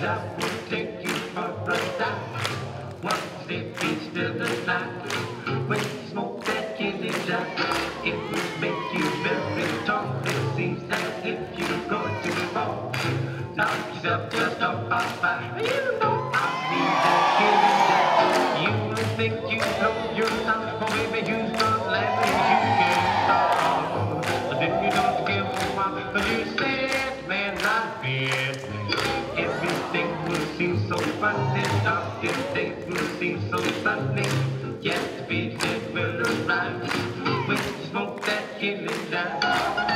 shop will take you for a stop. Once it beats to the night, when you smoke that candy jack, it will make you very tall. It seems that if you're going to fall, knock yourself just off by five. You know I mean that candy jack. You will think you know your time, but baby you start laughing, you can't stop. But then you don't give a while, but you said, man, I feel. Everything will seem so funny, darkest days will seem so sunny. Yes, the will arrive you smoke that killing down.